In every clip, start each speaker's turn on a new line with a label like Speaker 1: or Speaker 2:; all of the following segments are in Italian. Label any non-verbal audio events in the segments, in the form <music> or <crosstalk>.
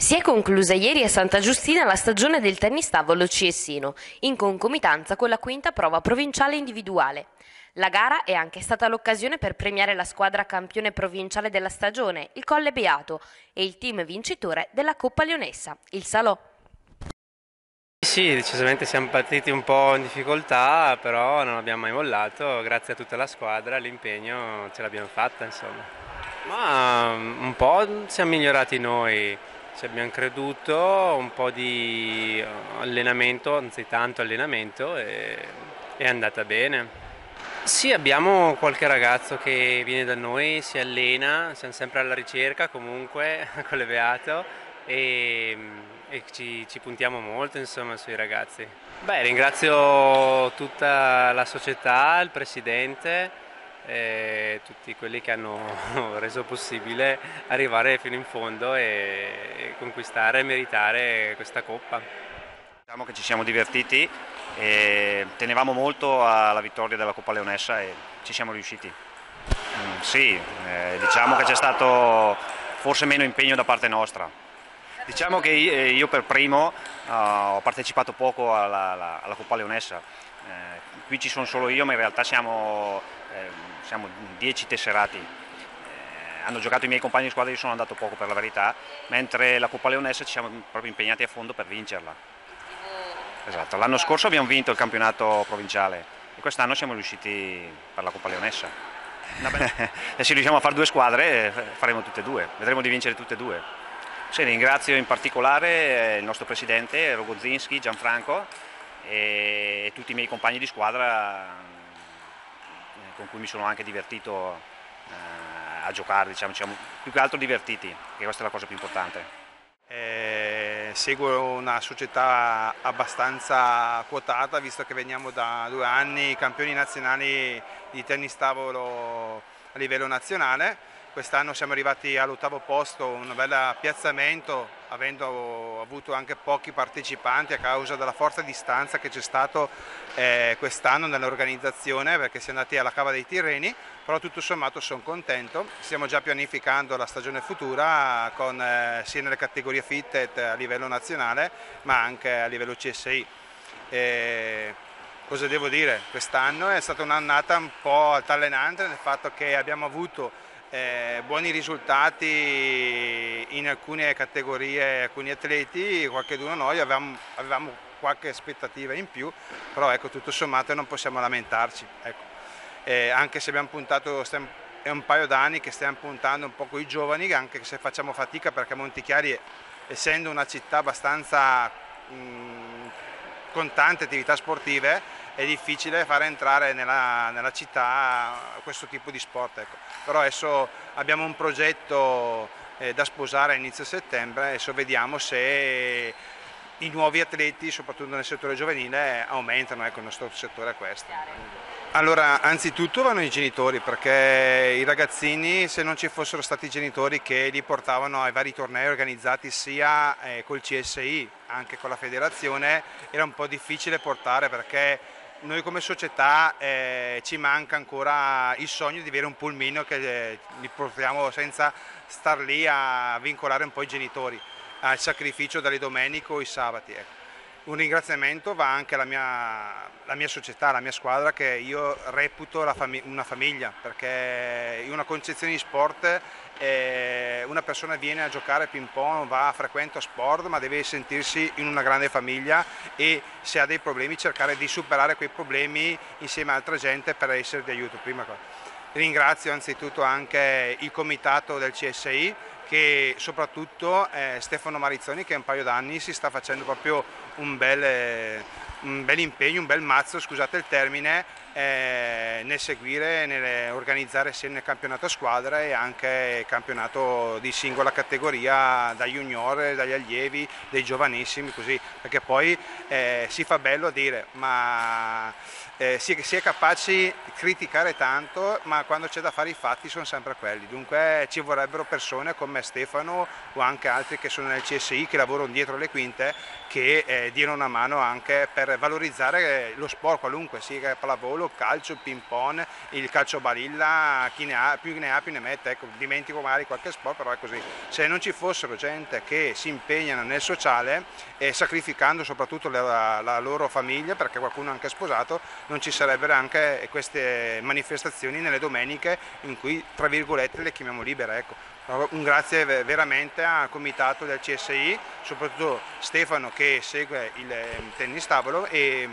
Speaker 1: Si è conclusa ieri a Santa Giustina la stagione del tennis tavolo Ciessino, in concomitanza con la quinta prova provinciale individuale. La gara è anche stata l'occasione per premiare la squadra campione provinciale della stagione, il Colle Beato, e il team vincitore della Coppa Leonessa, il Salò.
Speaker 2: Sì, decisamente siamo partiti un po' in difficoltà, però non abbiamo mai mollato, grazie a tutta la squadra, l'impegno ce l'abbiamo fatta insomma. Ma un po' siamo migliorati noi, ci abbiamo creduto, un po' di allenamento, anzi tanto allenamento e è andata bene. Sì, abbiamo qualche ragazzo che viene da noi, si allena, siamo sempre alla ricerca comunque <laughs> con le Beato e, e ci, ci, puntiamo molto insomma sui ragazzi. Beh, ringrazio tutta la società, il presidente e tutti quelli che hanno <laughs> reso possibile arrivare fino in fondo e conquistare e meritare questa coppa.
Speaker 3: Diciamo che ci siamo divertiti e tenevamo molto alla vittoria della Coppa Leonessa e ci siamo riusciti. Mm, sì, eh, diciamo che c'è stato forse meno impegno da parte nostra. Diciamo che io per primo uh, ho partecipato poco alla, alla, alla Coppa Leonessa. Eh, qui ci sono solo io, ma in realtà siamo eh, siamo 10 tesserati. Eh, hanno giocato i miei compagni di squadra, io sono andato poco per la verità, mentre la Coppa Leonessa ci siamo proprio impegnati a fondo per vincerla. Esatto, l'anno scorso abbiamo vinto il campionato provinciale e quest'anno siamo riusciti per la Coppa Leonessa. e <laughs> se riusciamo a fare due squadre eh, faremo tutte e due, vedremo di vincere tutte e due. Sì, ringrazio in particolare il nostro presidente Rogozinski, Gianfranco e tutti i miei compagni di squadra con cui mi sono anche divertito eh, a giocare, diciamo, siamo più che altro divertiti, che questa è la cosa più importante.
Speaker 4: Eh, seguo una società abbastanza quotata visto che veniamo da due anni campioni nazionali di tennis tavolo a livello nazionale Quest'anno siamo arrivati all'ottavo posto, un bel piazzamento, avendo avuto anche pochi partecipanti a causa della forza distanza che c'è stato eh, quest'anno nell'organizzazione perché siamo andati alla Cava dei Tirreni, però tutto sommato sono contento. Stiamo già pianificando la stagione futura con, eh, sia nelle categorie fitted a livello nazionale ma anche a livello CSI. E cosa devo dire? Quest'anno è stata un'annata un po' altalenante nel fatto che abbiamo avuto eh, buoni risultati in alcune categorie, alcuni atleti, qualcuno noi avevamo, avevamo, qualche aspettativa in più, però ecco, tutto sommato non possiamo lamentarci. Ecco. Eh, anche se abbiamo puntato, stiamo, è un paio d'anni che stiamo puntando un po' con i giovani, anche se facciamo fatica perché Montichiari, essendo una città abbastanza mh, con tante attività sportive, è difficile fare entrare nella, nella città questo tipo di sport. Ecco. Però adesso abbiamo un progetto eh, da sposare a inizio settembre, adesso vediamo se i nuovi atleti, soprattutto nel settore giovanile, aumentano, ecco, il nostro settore è questo. Allora, anzitutto vanno i genitori, perché i ragazzini, se non ci fossero stati i genitori che li portavano ai vari tornei organizzati sia eh, col CSI, anche con la federazione, era un po' difficile portare perché noi come società eh, ci manca ancora il sogno di avere un pulmino che eh, li portiamo senza star lì a vincolare un po' i genitori al sacrificio dalle domeniche o i sabati. Ecco. Un ringraziamento va anche alla mia, alla mia, società, alla mia squadra che io reputo fami una famiglia perché in una concezione di sport eh, una persona viene a giocare ping pong, va a frequento sport ma deve sentirsi in una grande famiglia e se ha dei problemi cercare di superare quei problemi insieme a altra gente per essere di aiuto. Prima Ringrazio anzitutto anche il comitato del CSI che soprattutto eh, Stefano Marizzoni che un paio d'anni si sta facendo proprio un bel, eh, un bel impegno, un bel mazzo, scusate il termine, eh, nel seguire, nell'organizzare sia nel campionato a squadra e anche campionato di singola categoria da junior, dagli allievi, dei giovanissimi, così, perché poi eh, si fa bello a dire, ma eh, si, si, è capaci di criticare tanto, ma quando c'è da fare i fatti sono sempre quelli. Dunque ci vorrebbero persone come Stefano o anche altri che sono nel CSI, che lavorano dietro le quinte, che eh, eh, dire una mano anche per valorizzare lo sport qualunque, sia pallavolo, calcio, ping pong, il calcio balilla, chi ne ha, più ne ha più ne mette, ecco, dimentico magari qualche sport, però è così. Se non ci fossero gente che si impegnano nel sociale e sacrificando soprattutto la, la loro famiglia, perché qualcuno è anche sposato, non ci sarebbero anche queste manifestazioni nelle domeniche in cui, tra virgolette, le chiamiamo libere. Ecco. Un grazie veramente al comitato del CSI, soprattutto Stefano che segue il ehm, tennis tavolo e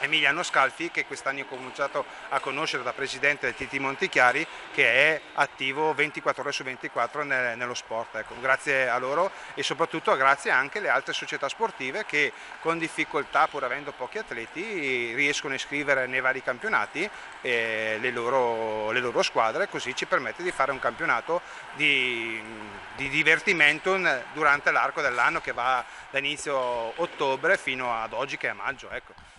Speaker 4: Emiliano Scalfi che quest'anno ho cominciato a conoscere da presidente del TT Montichiari che è attivo 24 ore su 24 nel, nello sport. Ecco, grazie a loro e soprattutto grazie anche alle altre società sportive che con difficoltà pur avendo pochi atleti riescono a iscrivere nei vari campionati eh, le, loro, le, loro, squadre così ci permette di fare un campionato di, di divertimento durante l'arco dell'anno che va da inizio ottobre fino ad oggi che è maggio. Ecco.